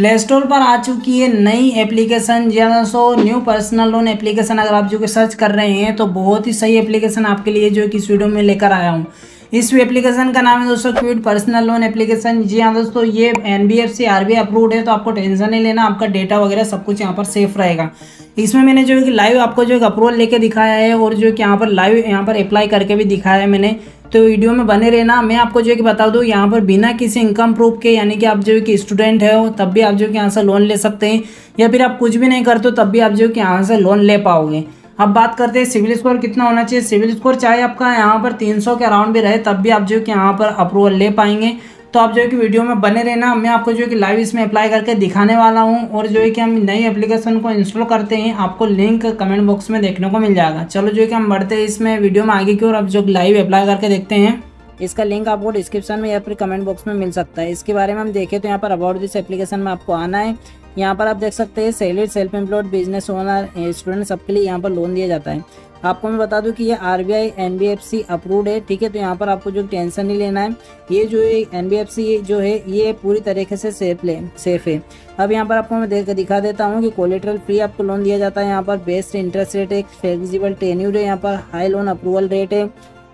Play store पर आ चुकी है नई एप्लीकेशन हाँ दोस्तों न्यू पर्सनल लोन एप्लीकेशन अगर आप जो कि सर्च कर रहे हैं तो बहुत ही सही एप्लीकेशन आपके लिए जो कि इस वीडियो में लेकर आया हूँ। इस एप्लीकेशन का नाम है दोस्तों क्विड पर्सनल लोन एप्लीकेशन जी हाँ दोस्तों, ये N B F C R B approved है तो आपको टेंशन नहीं लेना, आपका डेटा वगैरह सब कुछ यहाँ पर सेफ़ रहेगा। इसमें मैंने जो है कि लाइव आपको जो है अप्रूवल लेके दिखाया है, और जो कि यहाँ पर लाइव यहाँ पर अप्लाई करके भी दिखाया है मैंने। तो वीडियो में बने रहना। मैं आपको जो है कि बता दूँ, यहाँ पर बिना किसी इनकम प्रूफ के, यानी कि आप जो है कि स्टूडेंट है, तब भी आप जो है कि यहाँ से लोन ले सकते हैं। या फिर आप कुछ भी नहीं करते हो, तब भी आप जो है कि यहाँ से लोन ले पाओगे। अब बात करते हैं, सिविल स्कोर कितना होना चाहिए? सिविल स्कोर चाहे आपका यहाँ पर 300 के अराउंड भी रहे, तब भी आप जो कि यहाँ पर अप्रूवल ले पाएँगे। तो आप जो है कि वीडियो में बने रहना। मैं आपको जो है कि लाइव इसमें अप्लाई करके दिखाने वाला हूँ और जो है कि हम नई एप्लीकेशन को इंस्टॉल करते हैं, आपको लिंक कमेंट बॉक्स में देखने को मिल जाएगा। चलो जो है कि हम बढ़ते हैं इसमें वीडियो में आगे की और अब जो लाइव अप्लाई करके देखते हैं। इसका लिंक आपको डिस्क्रिप्शन में या फिर कमेंट बॉक्स में मिल सकता है। इसके बारे में हम देखें तो यहाँ पर अबाउट दिस एप्लीकेशन में आपको आना है। यहाँ पर आप देख सकते हैं salary self employed business owner student सबके लिए यहाँ पर लोन दिया जाता है। आपको मैं बता दूँ कि ये R B I N B F C approved है, ठीक है? तो यहाँ पर आपको जो टेंशन नहीं लेना है, ये जो एन बी एफ़ सी जो है, ये पूरी तरीके से सेफ़ ले सेफ़ है। अब यहाँ पर आपको मैं देख दिखा देता हूँ कि कोलेट्रल फ्री आपको लोन दिया जाता है। यहाँ पर बेस्ट इंटरेस्ट रेट है फ्लेक्सिबल टेन्यूर है, यहाँ पर हाई लोन अप्रूवल रेट है।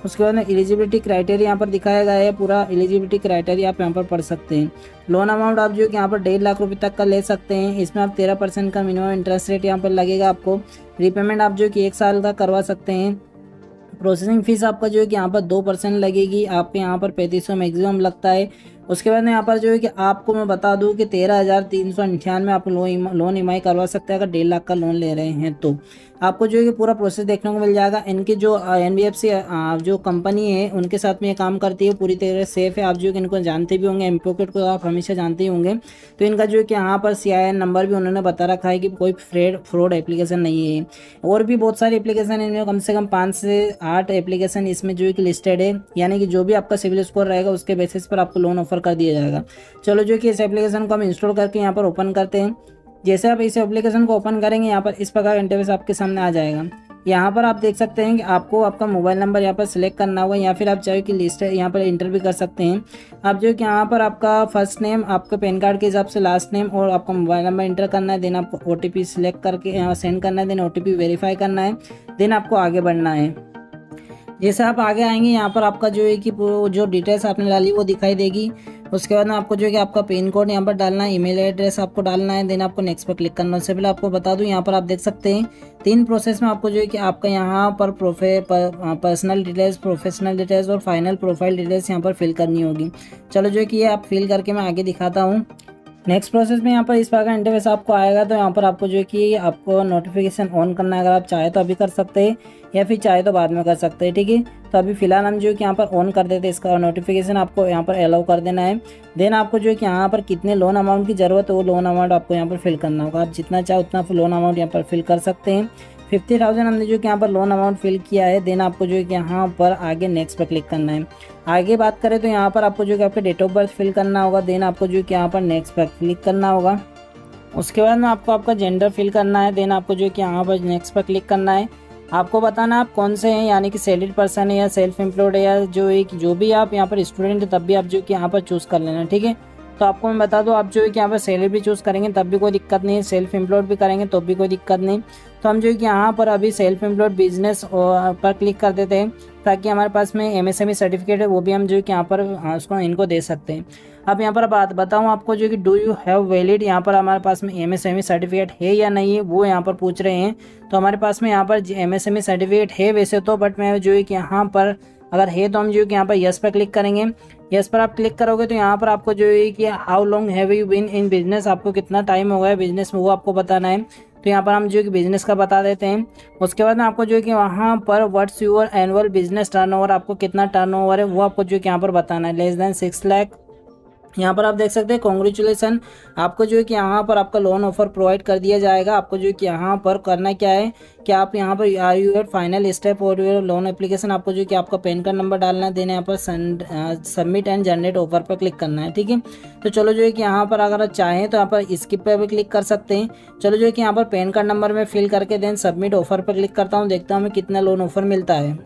उसके बाद में एलिजिबिलिटी क्राइटेरिया यहाँ पर दिखाया गया है, पूरा एलिजिबिलिटी क्राइटेरिया आप यहाँ पर पढ़ सकते हैं। लोन अमाउंट आप जो कि यहाँ पर डेढ़ लाख रुपए तक का ले सकते हैं। इसमें आप तेरह परसेंट का मिनिमम इंटरेस्ट रेट यहाँ पर लगेगा आपको। रिपेमेंट आप जो कि एक साल का करवा सकते हैं। प्रोसेसिंग फ़ीस आपका जो है कि यहाँ पर दो परसेंट लगेगी। आपके यहाँ पर पैंतीस सौ मैक्सिमम लगता है। उसके बाद यहाँ पर जो है कि आपको मैं बता दूँ कि तेरह हज़ार तीन सौ अंठानवे आप लोन लोन ई करवा सकते हैं, अगर डेढ़ लाख का लोन ले रहे हैं तो। आपको जो है कि पूरा प्रोसेस देखने को मिल जाएगा। इनकी जो एन जो कंपनी है, उनके साथ में ये काम करती है, पूरी तरह सेफ़ है। आप जो कि इनको जानते भी होंगे एम पॉकेट को आप हमेशा जानते ही होंगे। तो इनका जो है कि यहाँ पर सी आई एन नंबर भी उन्होंने बता रखा है कि कोई फ्रेड फ्रॉड एप्लीकेशन नहीं है। और भी बहुत सारी एप्लीकेशन इनमें कम से कम पाँच से आठ एप्लीकेशन इसमें जो है कि लिस्टेड है। यानी कि जो भी आपका सिविल स्कोर रहेगा, उसके बेसिस पर आपको लोन ऑफ़र कर दिया जाएगा। चलो जो कि इस एप्लीकेशन को हम इंस्टॉल करके यहाँ पर ओपन करते हैं। जैसे आप इस एप्लीकेशन को ओपन करेंगे, यहाँ पर इस प्रकार इंटरफेस आपके सामने आ जाएगा। यहाँ पर आप देख सकते हैं कि आपको आपका मोबाइल नंबर यहाँ पर सिलेक्ट करना होगा, या फिर आप चाहे कि लिस्ट है यहाँ पर इंटर भी कर सकते हैं। आप जो कि यहाँ पर आपका फ़र्स्ट नेम आपके पैन कार्ड के हिसाब से लास्ट नेम और आपका मोबाइल नंबर इंटर करना है। देन आपको ओ सिलेक्ट करके, यहाँ सेंड करना है। देन ओ वेरीफाई करना है। देन आपको आगे बढ़ना है। जैसे आप आगे आएँगे, यहाँ पर आपका जो है कि जो डिटेल्स आपने डाली वो दिखाई देगी। उसके बाद में आपको जो है कि आपका पिन कोड यहाँ पर डालना है ईमेल एड्रेस आपको डालना है देन आपको नेक्स्ट पर क्लिक करना है। उससे पहले आपको बता दूँ, यहाँ पर आप देख सकते हैं, तीन प्रोसेस में आपको जो है कि आपका यहाँ पर प्रोफे पर्सनल डिटेल्स प्रोफेशनल डिटेल्स और फाइनल प्रोफ़ाइल डिटेल्स यहाँ पर फिल करनी होगी। चलो जो है कि ये आप फिल करके मैं आगे दिखाता हूँ। नेक्स्ट प्रोसेस में यहाँ पर इस प्रकार इंटरफेस आपको आएगा तो यहाँ पर आपको जो है कि आपको नोटिफिकेशन ऑन करना है। अगर आप चाहे तो अभी कर सकते हैं, या फिर चाहे तो बाद में कर सकते हैं, ठीक है? तो अभी फ़िलहाल हम जो है कि यहाँ पर ऑन कर देते हैं इसका नोटिफिकेशन आपको यहाँ पर अलाउ कर देना है। देन आपको जो है कि यहाँ पर कितने लोन अमाउंट की ज़रूरत है, वो लोन अमाउंट आपको यहाँ पर फिल करना होगा। आप जितना चाहे उतना लोन अमाउंट यहाँ पर फिल कर सकते हैं। फिफ्टी थाउज़ेंड हमने जो कि यहाँ पर लोन अमाउंट फिल किया है देन आपको जो है कि यहाँ पर आगे नेक्स्ट पर क्लिक करना है। आगे बात करें तो यहाँ पर आपको जो कि आपके डेट ऑफ़ बर्थ फिल करना होगा देन आपको जो कि यहाँ पर नेक्स्ट पर क्लिक करना होगा। उसके बाद में आपको आपका जेंडर फिल करना है देन आपको जो कि यहाँ पर नेक्स्ट पर क्लिक करना है। आपको बताना आप कौन से हैं, यानी कि सैलरी पर्सन है या सेल्फ एम्प्लॉयड है या जो एक, जो भी आप यहाँ पर स्टूडेंट है, तब भी आप जो कि यहाँ पर चूज़ कर लेना, ठीक है? तो आपको मैं बता दूँ, आप जो है कि यहाँ पर सैलरी भी चूज़ करेंगे, तब भी कोई दिक्कत नहीं है। सेल्फ एम्प्लॉयड भी करेंगे तो भी कोई दिक्कत नहीं। तो हम जो है कि यहाँ पर अभी सेल्फ एम्प्लॉयड बिज़नेस पर क्लिक कर देते हैं, ताकि हमारे पास में M S M E certificate है, वो भी हम जो है कि यहाँ पर उसको इनको दे सकते हैं। अब यहाँ पर बात बताऊँ आपको जो कि डू यू हैव वैलिड यहाँ पर हमारे पास में M S M E certificate है या नहीं है वो यहाँ पर पूछ रहे हैं। तो हमारे पास में यहाँ पर M S M E certificate है वैसे तो बट मैं जो है कि यहाँ पर अगर है तो हम जो कि यहाँ पर यस पर क्लिक करेंगे। यस पर आप क्लिक करोगे तो यहाँ पर आपको जो है कि how long have you been in business आपको कितना टाइम हो गया बिज़नेस में, वो आपको बताना है। तो यहाँ पर हम जो कि बिज़नेस का बता देते हैं। उसके बाद में आपको जो है कि वहाँ पर what's your annual business turnover आपको कितना टर्नओवर है, वो आपको जो कि यहाँ पर बताना है। लेस देन सिक्स लैख यहाँ पर आप देख सकते हैं कॉन्ग्रेचुलेसन आपको जो है कि यहाँ पर आपका लोन ऑफ़र प्रोवाइड कर दिया जाएगा। आपको जो है कि यहाँ पर करना क्या है कि आप यहाँ पर are you at final step और यूर लोन एप्लीकेशन आपको जो है कि आपका पैन कार्ड नंबर डालना है, देना यहाँ पर सबमिट एंड जनरेट ऑफ़र पर क्लिक करना है, ठीक है? तो चलो जो है कि यहाँ पर अगर चाहें तो यहाँ पर स्किप पर भी क्लिक कर सकते हैं। चलो जो है कि यहाँ पर पैन कार्ड नंबर में फिल करके देन सबमिट ऑफ़र पर क्लिक करता हूँ, देखता हूँ कितना लोन ऑफ़र मिलता है।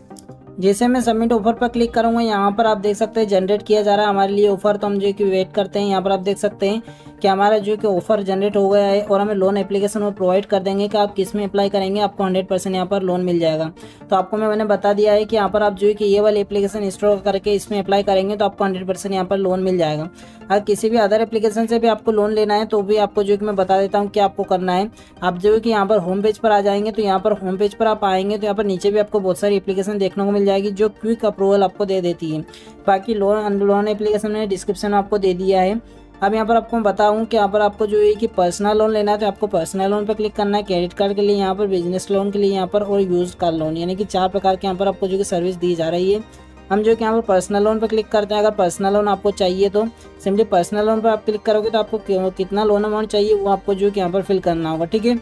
जैसे मैं सबमिट ऑफ़र पर क्लिक करूँगा, यहाँ पर आप देख सकते हैं जनरेट किया जा रहा है हमारे लिए ऑफ़र तो हम जो कि वेट करते हैं, यहाँ पर आप देख सकते हैं कि हमारा जो कि ऑफ़र जनरेट हो गया है और हमें लोन एप्लीकेशन वो प्रोवाइड कर देंगे कि आप किसमें अप्लाई करेंगे, आपको हंड्रेड परसेंट यहाँ पर लोन मिल जाएगा। तो आपको मैं, मैंने बता दिया है कि यहाँ पर आप जो है कि ये वाली एप्लीकेशन इंस्टॉल करके इसमें अप्लाई करेंगे तो आपको हंड्रेड परसेंट यहाँ पर लोन मिल जाएगा। अगर किसी भी अदर एप्लीकेशन से भी आपको लोन लेना है तो भी आपको जो कि मैं बता देता हूँ क्या आपको करना है। आप जो है कि यहाँ पर होम पेज पर आ जाएँगे तो यहाँ पर होम पेज पर आप आएँगे तो यहाँ पर नीचे भी आपको बहुत सारी एप्लीकेशन देखने को जाएगी जो क्विक अप्रूवल आपको दे देती है। बाकी लोन लोन एप्लीकेशन मैंने डिस्क्रिप्शन में आपको दे दिया है। अब यहाँ पर आपको बताऊँ कि यहाँ पर आपको जो है कि पर्सनल लोन लेना है तो आपको पर्सनल लोन पर क्लिक करना है। क्रेडिट कार्ड के लिए यहाँ पर बिज़नेस लोन के लिए यहाँ पर, और यूज़ कार लोन यानी कि चार प्रकार के यहाँ पर आपको जो कि सर्विस दी जा रही है। हम जो कि यहाँ पर पर्सनल लोन पर क्लिक करते हैं। अगर पर्सनल लोन आपको चाहिए तो सिंपली पर्सनल लोन पर आप क्लिक करोगे तो आपको कितना लोन अमाउंट चाहिए, वो आपको जो कि यहाँ पर फिल करना होगा। ठीक है?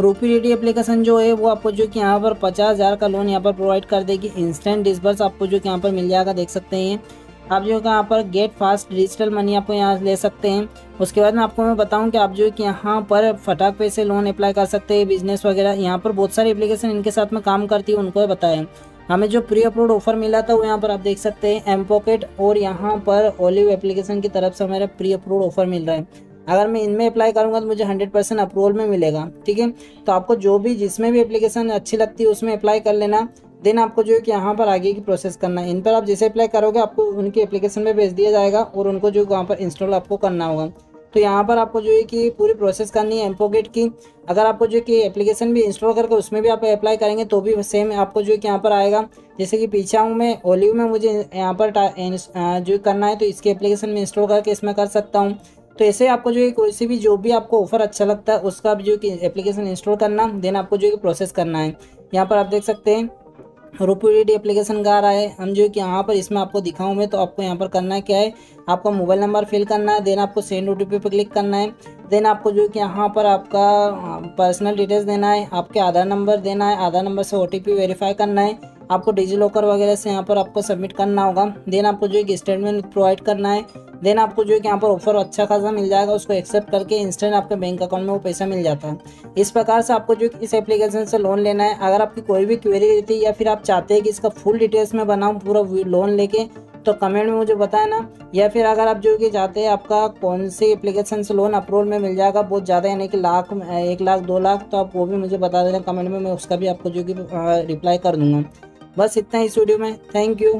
रूपी रेडी एप्लीकेशन जो है, वो आपको जो कि यहाँ पर पचास हज़ार का लोन यहाँ पर प्रोवाइड कर देगी। इंस्टेंट डिसबर्स आपको जो कि यहाँ पर मिल जाएगा, देख सकते हैं। आप जो यहाँ पर गेट फास्ट डिजिटल मनी आपको यहाँ ले सकते हैं। उसके बाद में आपको मैं बताऊँ कि आप जो कि यहाँ पर फटाक पे से लोन अप्लाई कर सकते हैं बिज़नेस वगैरह। यहाँ पर बहुत सारी एप्लीकेशन इनके साथ में काम करती है, उनको बताएँ। हमें जो प्री अप्रूव ऑफ़र मिला था, वो यहाँ पर आप देख सकते हैं। एम पॉकेट और यहाँ पर ओलिव एप्लीकेशन की तरफ़ से हमारा प्री अप्रूव ऑफ़र मिल रहा है। अगर मैं इनमें अप्लाई करूँगा तो मुझे हंड्रेड परसेंट अप्रूवल में मिलेगा, ठीक है? तो आपको जो भी जिसमें भी एप्लीकेशन अच्छी लगती है, उसमें अप्लाई कर लेना। देन आपको जो है कि यहाँ पर आगे की प्रोसेस करना है। इन पर आप जैसे अप्लाई करोगे, आपको उनकी एप्लीकेशन में भेज दिया जाएगा और उनको जो वहाँ पर इंस्टॉल आपको करना होगा। तो यहाँ पर आपको जो है कि पूरी प्रोसेस करनी है एम्पोगेट की। अगर आपको जो है कि एप्लीकेशन भी इंस्टॉल करके उसमें भी आप अप्लाई करेंगे तो भी सेम आपको जो है कि यहाँ पर आएगा। जैसे कि पीछे हूँ मैं ओलिव में मुझे यहाँ पर जो करना है तो इसके एप्लीकेशन में इंस्टॉल करके इसमें कर सकता हूँ। तो ऐसे आपको जो है कोई सी भी जो भी आपको ऑफ़र अच्छा लगता है, उसका जो कि एप्लीकेशन इंस्टॉल करना देन आपको जो है प्रोसेस करना है। यहाँ पर आप देख सकते हैं रोपीडी एप्लीकेशन का आ रहा है। हम जो है कि यहाँ पर इसमें आपको दिखाऊँ मैं तो आपको यहाँ पर करना है क्या है, आपका मोबाइल नंबर फिल करना है देन आपको सेंड ओटीपी पर क्लिक करना है देन आपको जो है कि यहाँ पर आपका पर्सनल डिटेल्स देना है, आपके आधार नंबर देना है, आधार नंबर से ओटीपी वेरीफाई करना है आपको डिजी लॉकर वगैरह से यहाँ पर आपको सबमिट करना होगा। देन आपको जो है स्टेटमेंट प्रोवाइड करना है देन आपको जो है कि यहाँ पर ऑफ़र अच्छा खासा मिल जाएगा, उसको एक्सेप्ट करके इंस्टेंट आपके बैंक अकाउंट में वो पैसा मिल जाता है। इस प्रकार से आपको जो इस एप्लीकेशन से लोन लेना है, अगर आपकी कोई भी क्वेरी रहती है या फिर आप चाहते हैं कि इसका फुल डिटेल्स में बनाऊँ, पूरा लोन लेके तो कमेंट में मुझे बताए ना। या फिर अगर आप जो कि चाहते हैं आपका कौन से एप्लीकेशन से लोन अप्रूवल में मिल जाएगा, बहुत ज़्यादा, यानी कि लाख, एक लाख, दो लाख तो आप वो भी मुझे बता देना। कमेंट में मैं उसका भी आपको जो कि रिप्लाई कर दूँगा। बस इतना इस वीडियो में. Thank you